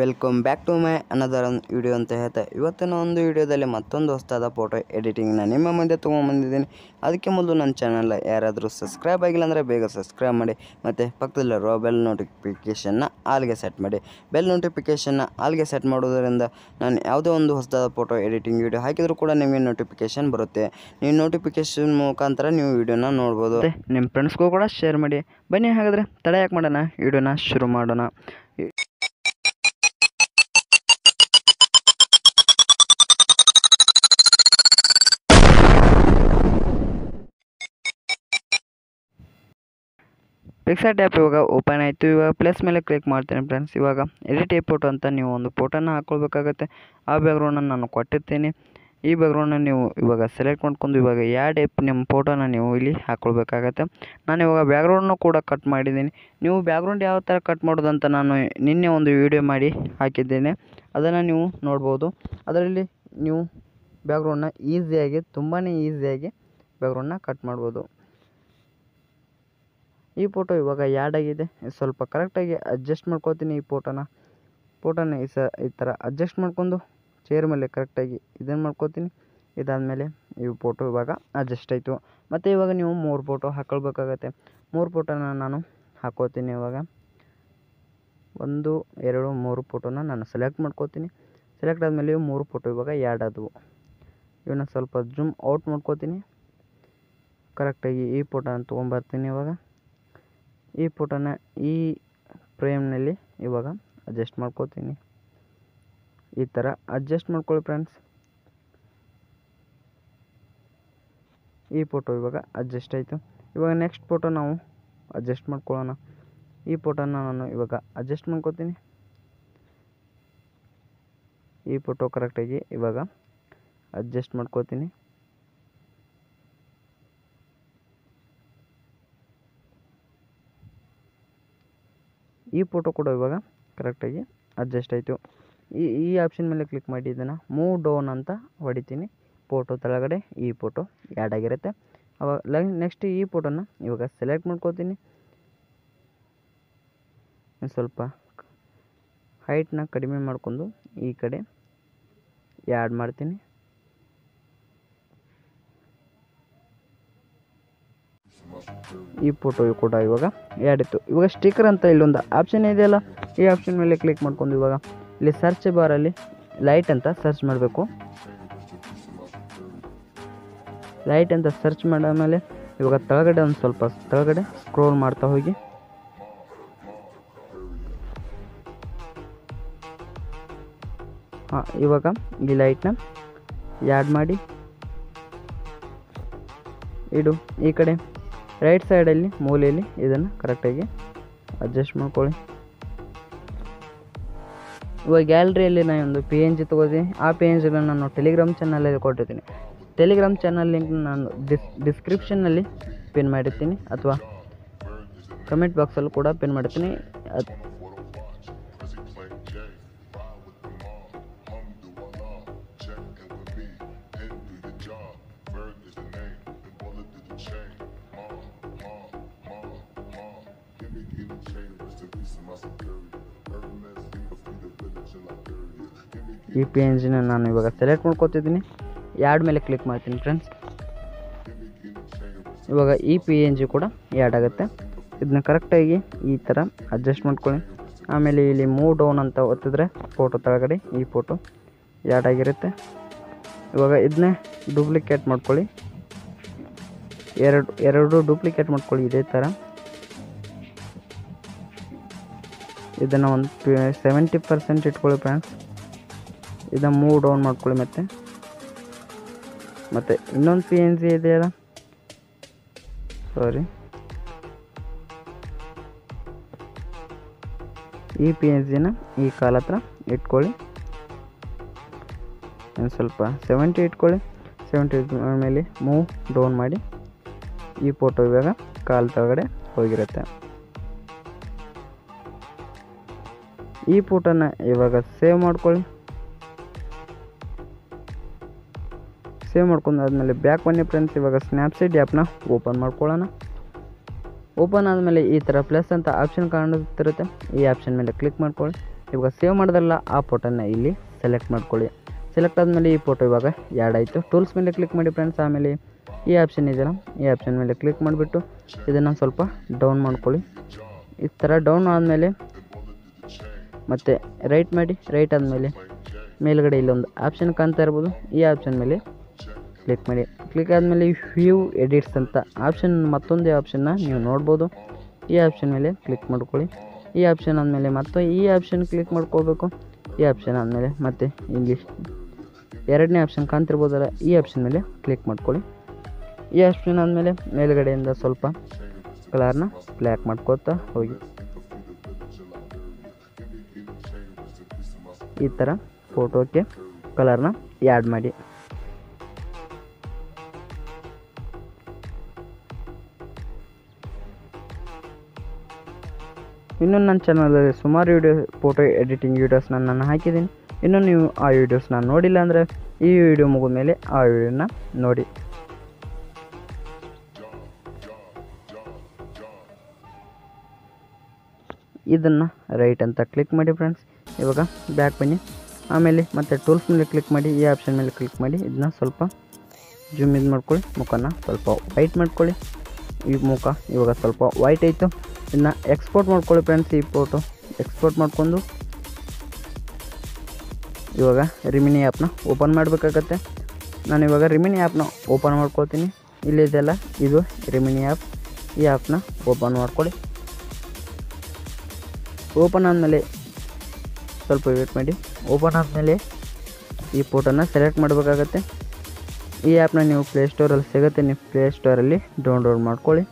Welcome back to my another ಒಂದು video ಅಂತ ಹೇಳ್ತಾ, ಇವತ್ತಿನ ಒಂದು ವಿಡಿಯೋದಲ್ಲಿ ಮತ್ತೊಂದು ಹೊಸದಾದ ಫೋಟೋ ಎಡಿಟಿಂಗ್ನ ನಿಮ್ಮ ಮುಂದೆ ತೊಗೊಂಬಂದಿದ್ದೀನಿ ಅದಕ್ಕೆ ಮೊದಲು ನನ್ನ ಚಾನಲ್ ಯಾರಾದರೂ ಸಬ್ಸ್ಕ್ರೈಬ್ ಆಗಿಲ್ಲ ಅಂದರೆ ಬೇಗ ಸಬ್ಸ್ಕ್ರೈಬ್ ಮಾಡಿ, ಮತ್ತು ಪಕ್ಕದಲ್ಲಿರುವ ಬೆಲ್ ನೋಟಿಫಿಕೇಷನ್ನ ಆಲ್ಗೆ ಸೆಟ್ ಮಾಡಿ. ಬೆಲ್ ನೋಟಿಫಿಕೇಷನ್ನ ಆಲ್ಗೆ ಸೆಟ್ ಮಾಡೋದರಿಂದ ನಾನು ಯಾವುದೇ ಒಂದು ಹೊಸದಾದ ಫೋಟೋ ಎಡಿಟಿಂಗ್ ವಿಡಿಯೋ ಹಾಕಿದರೂ ಕೂಡ ನಿಮಗೆ ನೋಟಿಫಿಕೇಷನ್ ಬರುತ್ತೆ. ನೀವು ನೋಟಿಫಿಕೇಷನ್ ಮುಖಾಂತರ ನೀವು ವಿಡಿಯೋನ ನೋಡ್ಬೋದು. ನಿಮ್ಮ ಫ್ರೆಂಡ್ಸ್ಗೂ ಕೂಡ ಶೇರ್ ಮಾಡಿ. ಬನ್ನಿ ಹಾಗಾದರೆ ತಡೆ ಯಾಕೆ ಮಾಡೋಣ? ವಿಡಿಯೋನ ಶುರು ಮಾಡೋಣ. ಪಿಕ್ಸೆಟ್ ಆ್ಯಪ್ ಇವಾಗ ಓಪನ್ ಆಯಿತು. ಇವಾಗ ಪ್ಲಸ್ ಮೇಲೆ ಕ್ಲಿಕ್ ಮಾಡ್ತೀನಿ ಫ್ರೆಂಡ್ಸ್ ಇವಾಗ ಎಡಿಟ್ ಎ ಫೋಟೋ ಅಂತ ನೀವು ಒಂದು ಫೋಟೋನ ಹಾಕ್ಕೊಳ್ಬೇಕಾಗತ್ತೆ ಆ ಬ್ಯಾಗ್ರೌಂಡನ್ನು ನಾನು ಕೊಟ್ಟಿರ್ತೀನಿ. ಈ ಬ್ಯಾಗ್ರೌಂಡನ್ನ ನೀವು ಇವಾಗ ಸೆಲೆಕ್ಟ್ ಮಾಡ್ಕೊಂಡು ಇವಾಗ ಯಾವ ಟೈಪ್ ನಿಮ್ಮ ಫೋಟೋನ ನೀವು ಇಲ್ಲಿ ಹಾಕ್ಕೊಳ್ಬೇಕಾಗತ್ತೆ ನಾನು ಇವಾಗ ಬ್ಯಾಗ್ರೌಂಡ್ನು ಕೂಡ ಕಟ್ ಮಾಡಿದ್ದೀನಿ. ನೀವು ಬ್ಯಾಗ್ರೌಂಡ್ ಯಾವ ಥರ ಕಟ್ ಮಾಡೋದಂತ ನಾನು ನಿನ್ನೆ ಒಂದು ವಿಡಿಯೋ ಮಾಡಿ ಹಾಕಿದ್ದೇನೆ. ಅದನ್ನು ನೀವು ನೋಡ್ಬೋದು. ಅದರಲ್ಲಿ ನೀವು ಬ್ಯಾಗ್ರೌಂಡನ್ನ ಈಸಿಯಾಗಿ ತುಂಬಾ ಈಸಿಯಾಗಿ ಬ್ಯಾಗ್ರೌಂಡನ್ನ ಕಟ್ ಮಾಡ್ಬೋದು. ಈ ಫೋಟೋ ಇವಾಗ ಯಾಡ್ ಆಗಿದೆ. ಸ್ವಲ್ಪ ಕರೆಕ್ಟಾಗಿ ಅಡ್ಜಸ್ಟ್ ಮಾಡ್ಕೊತೀನಿ ಈ ಫೋಟೋನ ಫೋಟೋನ ಈ ಸ, ಈ ಥರ ಅಡ್ಜಸ್ಟ್ ಮಾಡ್ಕೊಂಡು ಚೇರ್ ಮೇಲೆ ಕರೆಕ್ಟಾಗಿ ಇದನ್ನು ಮಾಡ್ಕೊತೀನಿ. ಇದಾದಮೇಲೆ ಈ ಫೋಟೋ ಇವಾಗ ಅಡ್ಜಸ್ಟ್ ಆಯಿತು. ಮತ್ತು ಇವಾಗ ನೀವು ಮೂರು ಫೋಟೋ ಹಾಕ್ಕೊಳ್ಬೇಕಾಗತ್ತೆ ಮೂರು ಫೋಟೋನ ನಾನು ಹಾಕೋತೀನಿ ಇವಾಗ. ಒಂದು, ಎರಡು, ಮೂರು ಫೋಟೋನ ನಾನು ಸೆಲೆಕ್ಟ್ ಮಾಡ್ಕೋತೀನಿ. ಸೆಲೆಕ್ಟ್ ಆದಮೇಲೆ ಇವು ಮೂರು ಫೋಟೋ ಇವಾಗ ಯಾಡ್ ಆದವು. ಇವನ್ನ ಸ್ವಲ್ಪ ಜೂಮ್ ಔಟ್ ಮಾಡ್ಕೋತೀನಿ. ಕರೆಕ್ಟಾಗಿ ಈ ಫೋಟೋನ ತೊಗೊಂಬರ್ತೀನಿ ಇವಾಗ. ಈ ಫೋಟೋನ ಈ ಫ್ರೇಮ್ನಲ್ಲಿ ಇವಾಗ ಅಡ್ಜಸ್ಟ್ ಮಾಡ್ಕೋತೀನಿ. ಈ ಥರ ಅಡ್ಜಸ್ಟ್ ಮಾಡ್ಕೊಳ್ಳಿ ಫ್ರೆಂಡ್ಸ್ ಈ ಫೋಟೋ ಇವಾಗ ಅಡ್ಜಸ್ಟ್ ಆಯಿತು. ಇವಾಗ ನೆಕ್ಸ್ಟ್ ಫೋಟೋ ನಾವು ಅಡ್ಜಸ್ಟ್ ಮಾಡ್ಕೊಳ್ಳೋಣ. ಈ ಫೋಟೋನ ನಾನು ಇವಾಗ ಅಡ್ಜಸ್ಟ್ ಮಾಡ್ಕೋತೀನಿ. ಈ ಫೋಟೋ ಕರೆಕ್ಟಾಗಿ ಇವಾಗ ಅಡ್ಜಸ್ಟ್ ಮಾಡ್ಕೋತೀನಿ. ಈ ಫೋಟೋ ಕೂಡ ಇವಾಗ ಕರೆಕ್ಟಾಗಿ ಅಡ್ಜಸ್ಟ್ ಆಯಿತು. ಈ ಈ ಆಪ್ಷನ್ ಮೇಲೆ ಕ್ಲಿಕ್ ಮಾಡಿ ಇದನ್ನು ಮೂವ್ ಡೌನ್ ಅಂತ ಹೊಡಿತೀನಿ. ಫೋಟೋ ಕೆಳಗಡೆ ಈ ಫೋಟೋ ಆ್ಯಡ್ ಆಗಿರುತ್ತೆ. ಅವಾಗ ನೆಕ್ಸ್ಟ್ ಈ ಫೋಟೋನ ಇವಾಗ ಸೆಲೆಕ್ಟ್ ಮಾಡ್ಕೋತೀನಿ. ಸ್ವಲ್ಪ ಹೈಟ್ನ ಕಡಿಮೆ ಮಾಡ್ಕೊಂಡು ಈ ಕಡೆ ಆ್ಯಡ್ ಮಾಡ್ತೀನಿ. ಈ ಫೋಟೋ ಕೂಡ ಇವಾಗ ಆ್ಯಡ್ ಇತ್ತು. ಇವಾಗ ಸ್ಟಿಕರ್ ಅಂತ ಇಲ್ಲೊಂದು ಆಪ್ಷನ್ ಇದೆಯಲ್ಲ, ಈ ಆಪ್ಷನ್ ಮೇಲೆ ಕ್ಲಿಕ್ ಮಾಡ್ಕೊಂಡು ಇವಾಗ ಇಲ್ಲಿ ಸರ್ಚ್ ಬಾರಲ್ಲಿ ಲೈಟ್ ಅಂತ ಸರ್ಚ್ ಮಾಡಬೇಕು. ಲೈಟ್ ಅಂತ ಸರ್ಚ್ ಮಾಡಾದ್ಮೇಲೆ ಇವಾಗ ತಳಗಡೆ ಒಂದು ಸ್ವಲ್ಪ ತಳಗಡೆ ಸ್ಕ್ರೋಲ್ ಮಾಡ್ತಾ ಹೋಗಿ. ಹಾಂ, ಇವಾಗ ಈ ಲೈಟ್ನ ಆ್ಯಡ್ ಮಾಡಿ. ಇಡು, ಈ ಕಡೆ. ರೈಟ್ ಸೈಡಲ್ಲಿ ಮೂಲೆಯಲ್ಲಿ ಇದನ್ನು ಕರೆಕ್ಟಾಗಿ ಅಡ್ಜಸ್ಟ್ ಮಾಡ್ಕೊಳ್ಳಿ. ಇವಾಗ ಗ್ಯಾಲ್ರಿಯಲ್ಲಿ ಒಂದು ಪಿ ಎನ್ ಜಿ ತೊಗೋತೀನಿ. ಆ ಪಿ ಎನ್ ಜಿನ ನಾನು ಟೆಲಿಗ್ರಾಮ್ ಚಾನಲಲ್ಲಿ ಕೊಟ್ಟಿರ್ತೀನಿ. ಟೆಲಿಗ್ರಾಮ್ ಚಾನಲ್ ಲಿಂಕ್ ನಾನು ಡಿಸ್ ಡಿಸ್ಕ್ರಿಪ್ಷನ್ನಲ್ಲಿ ಪಿನ್ ಮಾಡಿರ್ತೀನಿ. ಅಥವಾ ಕಮೆಂಟ್ ಬಾಕ್ಸಲ್ಲೂ ಕೂಡ ಪಿನ್ ಮಾಡಿರ್ತೀನಿ. ಅದು ಈ ಪಿ ಎನ್ ಜಿನ ನಾನು ಇವಾಗ ಸೆಲೆಕ್ಟ್ ಮಾಡ್ಕೊತಿದ್ದೀನಿ. ಎರಡು ಮೇಲೆ ಕ್ಲಿಕ್ ಮಾಡ್ತೀನಿ ಫ್ರೆಂಡ್ಸ್ ಇವಾಗ ಈ ಪಿ ಎನ್ ಜಿ ಕೂಡ ಆ್ಯಡ್ ಆಗುತ್ತೆ. ಇದನ್ನ ಕರೆಕ್ಟಾಗಿ ಈ ಥರ ಅಡ್ಜಸ್ಟ್ ಮಾಡ್ಕೊಳ್ಳಿ. ಆಮೇಲೆ ಇಲ್ಲಿ ಮೂವ್ ಡೌನ್ ಅಂತ ಒತ್ತಿದ್ರೆ ಫೋಟೋ ಕೆಳಗಡೆ ಈ ಫೋಟೋ ಯಾಡ್ ಆಗಿರುತ್ತೆ. ಇವಾಗ ಇದನ್ನೇ ಡೂಪ್ಲಿಕೇಟ್ ಮಾಡ್ಕೊಳ್ಳಿ. ಎರಡು ಎರಡು ಡೂಪ್ಲಿಕೇಟ್ ಮಾಡ್ಕೊಳ್ಳಿ ಇದೇ ಥರ ಇದನ್ನು ಒಂದು ಸೆವೆಂಟಿ ಪರ್ಸೆಂಟ್ ಇಟ್ಕೊಳ್ಳಿ ಫ್ರೆಂಡ್ಸ್ ಇದನ್ನು ಮೂವ್ ಡೌನ್ ಮಾಡ್ಕೊಳ್ಳಿ ಮತ್ತೆ. ಮತ್ತು ಇನ್ನೊಂದು ಪಿ ಎನ್ ಜಿ ಇದೆಯಲ್ಲ ಸಾರಿ ಈ ಪಿ ಎನ್ ಜಿನ ಈ ಕಾಲ ಹತ್ರ ಇಟ್ಕೊಳ್ಳಿ ಒಂದು ಸ್ವಲ್ಪ ಸೆವೆಂಟಿ ಇಟ್ಕೊಳ್ಳಿ ಸೆವೆಂಟಿ ಮೇಲೆ ಮೂವ್ ಡೌನ್ ಮಾಡಿ ಈ ಫೋಟೋ ಇವಾಗ ಕಾಲ್ ಕೆಳಗಡೆ ಹೋಗಿರುತ್ತೆ. ಈ ಫೋಟೋನ ಇವಾಗ ಸೇವ್ ಮಾಡ್ಕೊಳ್ಳಿ. ಸೇವ್ ಮಾಡ್ಕೊಂಡು ಆದಮೇಲೆ ಬ್ಯಾಕ್ ಬನ್ನಿ ಫ್ರೆಂಡ್ಸ್ ಇವಾಗ ಸ್ನ್ಯಾಪ್ಸೀಟ್ ಆ್ಯಪ್ನ ಓಪನ್ ಮಾಡ್ಕೊಳ್ಳೋಣ. ಓಪನ್ ಆದಮೇಲೆ ಈ ಥರ ಪ್ಲಸ್ ಅಂತ ಆಪ್ಷನ್ ಕಾಣುತ್ತಿರುತ್ತೆ. ಈ ಆಪ್ಷನ್ ಮೇಲೆ ಕ್ಲಿಕ್ ಮಾಡ್ಕೊಳ್ಳಿ. ಇವಾಗ ಸೇವ್ ಮಾಡಿದ್ರಲ್ಲ ಆ ಫೋಟೋನ ಇಲ್ಲಿ ಸೆಲೆಕ್ಟ್ ಮಾಡ್ಕೊಳ್ಳಿ. ಸೆಲೆಕ್ಟ್ ಆದಮೇಲೆ ಈ ಫೋಟೋ ಇವಾಗ ಆ್ಯಡ್ ಆಯಿತು. ಟೂಲ್ಸ್ ಮೇಲೆ ಕ್ಲಿಕ್ ಮಾಡಿ ಫ್ರೆಂಡ್ಸ್ ಆಮೇಲೆ ಈ ಆಪ್ಷನ್ ಇದೆಯಲ್ಲ ಈ ಆಪ್ಷನ್ ಮೇಲೆ ಕ್ಲಿಕ್ ಮಾಡಿಬಿಟ್ಟು ಇದನ್ನು ಸ್ವಲ್ಪ ಡೌನ್ ಮಾಡ್ಕೊಳ್ಳಿ. ಈ ಥರ ಡೌನ್ ಆದಮೇಲೆ ಮತ್ತು ರೈಟ್ ಮಾಡಿ ರೈಟ್ ಆದಮೇಲೆ ಮೇಲ್ಗಡೆ ಇಲ್ಲೊಂದು ಆಪ್ಷನ್ ಕಾಣ್ತಾ ಇರ್ಬೋದು. ಈ ಆಪ್ಷನ್ ಮೇಲೆ ಕ್ಲಿಕ್ ಮಾಡಿ. ಕ್ಲಿಕ್ ಆದಮೇಲೆ ವ್ಯೂ ಎಡಿಟ್ಸ್ ಅಂತ ಆಪ್ಷನ್ ಮತ್ತೊಂದೇ ಆಪ್ಷನ್ನ ನೀವು ನೋಡ್ಬೋದು. ಈ ಆಪ್ಷನ್ ಮೇಲೆ ಕ್ಲಿಕ್ ಮಾಡ್ಕೊಳ್ಳಿ. ಈ ಆಪ್ಷನ್ ಆದಮೇಲೆ ಮತ್ತೆ ಈ ಆಪ್ಷನ್ ಕ್ಲಿಕ್ ಮಾಡ್ಕೋಬೇಕು. ಈ ಆಪ್ಷನ್ ಆದಮೇಲೆ ಮತ್ತೆ ಇಂಗ್ಲೀಷ್ ಎರಡನೇ ಆಪ್ಷನ್ ಕಾಣ್ತಿರ್ಬೋದಲ್ಲ, ಈ ಆಪ್ಷನ್ ಮೇಲೆ ಕ್ಲಿಕ್ ಮಾಡ್ಕೊಳ್ಳಿ. ಈ ಆಪ್ಷನ್ ಆದಮೇಲೆ ಮೇಲ್ಗಡೆಯಿಂದ ಸ್ವಲ್ಪ ಕಲರ್ನ ಬ್ಲ್ಯಾಕ್ ಮಾಡ್ಕೋತಾ ಹೋಗಿ. ಈ ಥರ ಫೋಟೋಕ್ಕೆ ಕಲರ್ನ ಆ್ಯಡ್ ಮಾಡಿ. ಇನ್ನೊಂದು ನನ್ನ ಚಾನಲಲ್ಲಿ ಸುಮಾರು ವೀಡಿಯೋ ಫೋಟೋ ಎಡಿಟಿಂಗ್ ವೀಡಿಯೋಸ್ನ ನಾನು ಹಾಕಿದ್ದೀನಿ. ಇನ್ನೂ ನೀವು ಆ ವೀಡಿಯೋಸ್ನ ನೋಡಿಲ್ಲ ಅಂದರೆ ಈ ವಿಡಿಯೋ ಮುಗಿದ ಮೇಲೆ ಆ ವಿಡಿಯೋನ ನೋಡಿ. ಇದನ್ನು ರೈಟ್ ಅಂತ ಕ್ಲಿಕ್ ಮಾಡಿ ಫ್ರೆಂಡ್ಸ್ ಇವಾಗ ಬ್ಯಾಕ್ ಬನ್ನಿ. ಆಮೇಲೆ ಮತ್ತೆ ಟೂಲ್ಸ್ ಮೇಲೆ ಕ್ಲಿಕ್ ಮಾಡಿ, ಈ ಆಪ್ಷನ್ ಮೇಲೆ ಕ್ಲಿಕ್ ಮಾಡಿ, ಇದನ್ನ ಸ್ವಲ್ಪ ಜೂಮ್ ಇದು ಮಾಡ್ಕೊಳ್ಳಿ, ಮುಖನ ಸ್ವಲ್ಪ ವೈಟ್ ಮಾಡ್ಕೊಳ್ಳಿ. ಈ ಮುಖ ಇವಾಗ ಸ್ವಲ್ಪ ವೈಟ್ ಆಯಿತು. ಇನ್ನು ಎಕ್ಸ್ಪೋರ್ಟ್ ಮಾಡ್ಕೊಳ್ಳಿ ಫ್ರೆಂಡ್ಸ್ ಈ ಫೋಟೋ ಎಕ್ಸ್ಪೋರ್ಟ್ ಮಾಡ್ಕೊಂಡು ಇವಾಗ ರಿಮಿನಿ ಆ್ಯಪ್ನ ಓಪನ್ ಮಾಡಬೇಕಾಗತ್ತೆ. ನಾನು ಇವಾಗ ರಿಮಿನಿ ಆ್ಯಪ್ನ ಓಪನ್ ಮಾಡ್ಕೊಳ್ತೀನಿ. ಇಲ್ಲಿದೆಲ್ಲ ಇದು ರಿಮಿನಿ ಆ್ಯಪ್ ಈ ಆ್ಯಪ್ನ ಓಪನ್ ಮಾಡ್ಕೊಳ್ಳಿ. ಓಪನ್ ಆದಮೇಲೆ ಸ್ವಲ್ಪ ವೇಟ್ ಮಾಡಿ. ಓಪನ್ ಆದಮೇಲೆ ಈ ಫೋಟೋನ ಸೆಲೆಕ್ಟ್ ಮಾಡಬೇಕಾಗತ್ತೆ. ಈ ಆ್ಯಪ್ನ ನೀವು ಪ್ಲೇಸ್ಟೋರಲ್ಲಿ ಸಿಗುತ್ತೆ. ನೀವು ಪ್ಲೇಸ್ಟೋರಲ್ಲಿ ಡೌನ್ಲೋಡ್ ಮಾಡ್ಕೊಳ್ಳಿ.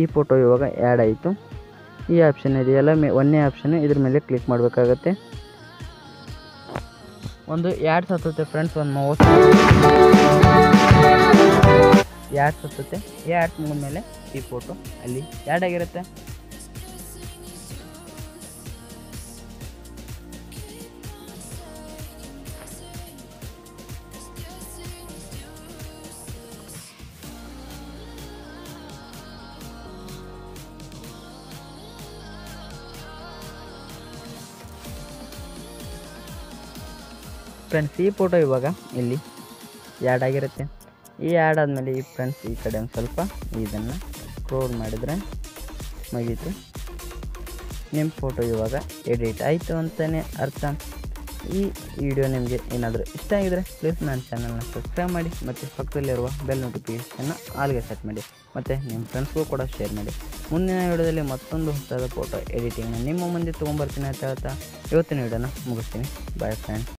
ಈ ಫೋಟೋ ಇವಾಗ ಆ್ಯಡ್ ಆಯಿತು. ಈ ಆಪ್ಷನ್ ಇದೆಯಲ್ಲ ಮೇ ಒಂದೇ ಆಪ್ಷನ್ ಇದ್ರ ಮೇಲೆ ಕ್ಲಿಕ್ ಮಾಡಬೇಕಾಗತ್ತೆ. ಒಂದು ಎರಡು ಸತ್ತುತ್ತೆ ಫ್ರೆಂಡ್ಸ್ ಒಂದು ಮೂವತ್ತು ಯಾಡ್ ಸತ್ತುತ್ತೆ ಆ್ಯಡ್ ಮೇಲೆ ಈ ಫೋಟೋ ಅಲ್ಲಿ ಆ್ಯಡ್ ಆಗಿರುತ್ತೆ. ಫ್ರೆಂಡ್ಸ್ ಈ ಫೋಟೋ ಇವಾಗ ಇಲ್ಲಿ ಆ್ಯಡ್ ಆಗಿರುತ್ತೆ. ಈ ಆ್ಯಡ್ ಆದಮೇಲೆ ಈ ಫ್ರೆಂಡ್ಸ್ ಈ ಕಡೆ ಒಂದು ಸ್ವಲ್ಪ ಇದನ್ನು ಸ್ಕ್ರೋಲ್ ಮಾಡಿದರೆ ಮುಗೀತು. ನಿಮ್ಮ ಫೋಟೋ ಇವಾಗ ಎಡಿಟ್ ಆಯಿತು ಅಂತಲೇ ಅರ್ಥ. ಈ ವಿಡಿಯೋ ನಿಮಗೆ ಏನಾದರೂ ಇಷ್ಟ ಆಗಿದರೆ ಪ್ಲೀಸ್ ನನ್ನ ಚಾನಲ್ನ ಸಬ್ಸ್ಕ್ರೈಬ್ ಮಾಡಿ ಮತ್ತು ಪಕ್ಕದಲ್ಲಿರುವ ಬೆಲ್ ನೋಟಿಫಿಕೇಷನ್ನ ಆಲ್ಗೆ ಸೆಟ್ ಮಾಡಿ ಮತ್ತು ನಿಮ್ಮ ಫ್ರೆಂಡ್ಸ್ಗೂ ಕೂಡ ಶೇರ್ ಮಾಡಿ. ಮುಂದಿನ ವಿಡಿಯೋದಲ್ಲಿ ಮತ್ತೊಂದು ಹೊಸದ ಫೋಟೋ ಎಡಿಟಿಂಗ್ನ ನಿಮ್ಮ ಮುಂದೆ ತೊಗೊಂಬರ್ತೀನಿ ಅಂತ ಹೇಳ್ತಾ ಇವತ್ತಿನ ವಿಡಿಯೋನ ಮುಗಿಸ್ತೀನಿ. Bye friends